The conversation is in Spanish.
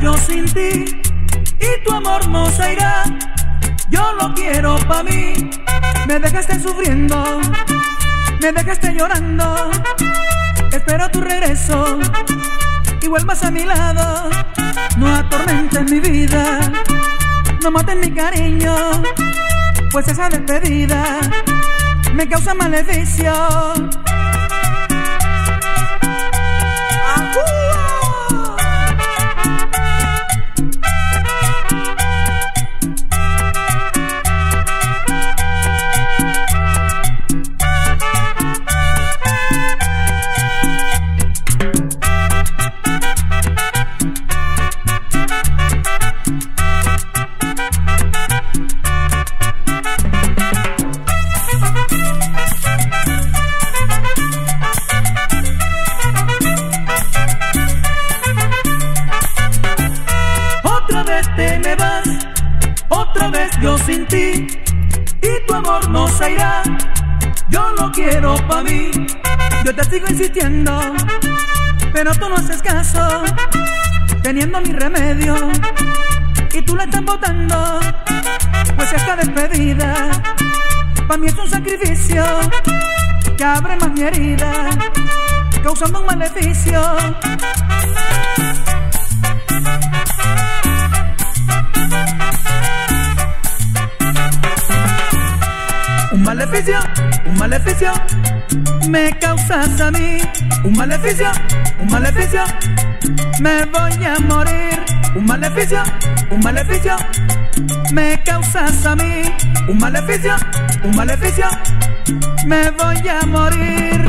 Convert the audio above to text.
yo sin ti, y tu amor no se irá. Yo lo quiero pa' mí, me dejaste sufriendo, me dejaste llorando. Espero tu regreso y vuelvas a mi lado. No atormentes mi vida, no mates mi cariño, pues esa despedida me causa maleficio. Me vas, otra vez yo sin ti, y tu amor no se irá. Yo lo quiero pa' mí, yo te sigo insistiendo, pero tú no haces caso, teniendo mi remedio, y tú la estás botando, pues esta despedida, pa' mí es un sacrificio, que abre más mi herida, causando un maleficio. Maleficio, un maleficio, me causas a mí. Un maleficio, un maleficio, me voy a morir. Un maleficio, un maleficio, me causas a mí. Un maleficio, un maleficio, me voy a morir.